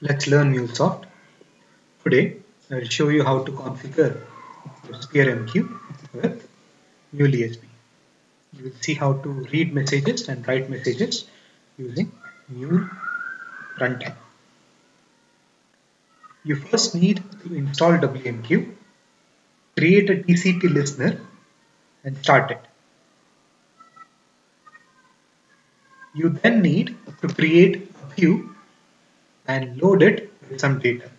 Let's learn MuleSoft. Today I will show you how to configure WebSphere with Mule ESB. You will see how to read messages and write messages using Mule runtime. You first need to install WMQ, create a TCP listener and start it. You then need to create a queue and load it with some data.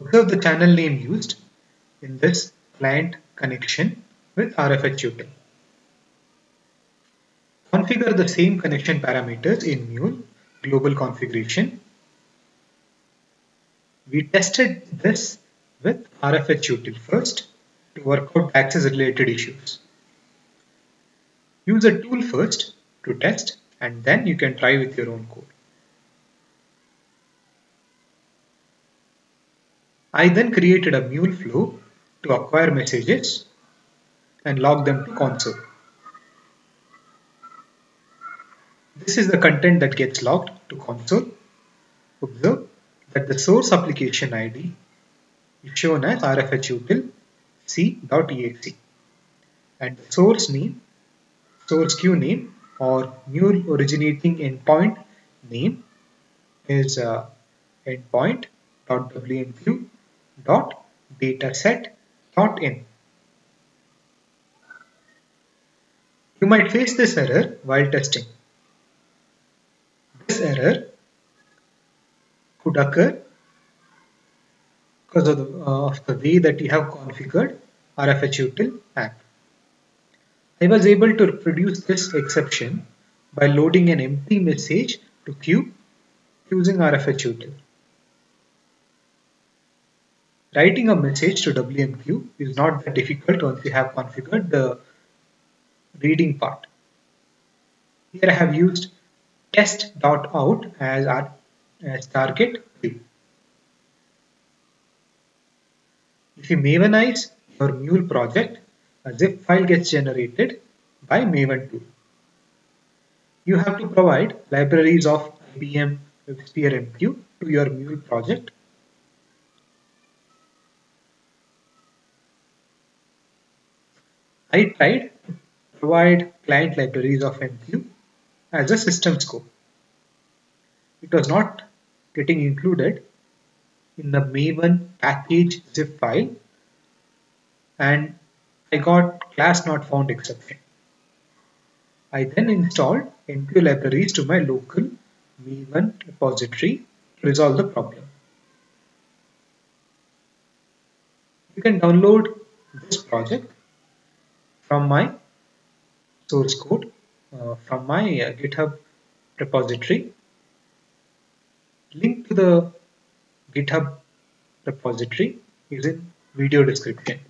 Observe the channel name used in this client connection with RFHUtil. Configure the same connection parameters in Mule global configuration. We tested this with RFHUtil first to work out access related issues. Use a tool first to test and then you can try with your own code. I then created a mule flow to acquire messages and log them to console. This is the content that gets logged to console. Observe that the source application ID is shown as rfhutil c.exe and the source name, source queue name or mule originating endpoint name is uh, endpoint.wmq dot dataset dot in. You might face this error while testing. This error could occur because of the, uh, of the way that you have configured RFHUtil app. I was able to produce this exception by loading an empty message to queue using RFHUtil. Writing a message to WMQ is not that difficult once you have configured the reading part. Here I have used test.out as our as target queue. If you Mavenize your Mule project, a zip file gets generated by Maven tool. You have to provide libraries of IBM WebSphere MQ to your Mule project I tried to provide client libraries of MQ as a system scope. It was not getting included in the Maven package zip file and I got class not found exception. I then installed MQ libraries to my local Maven repository to resolve the problem. You can download this project from my source code uh, from my uh, github repository. Link to the github repository is in video description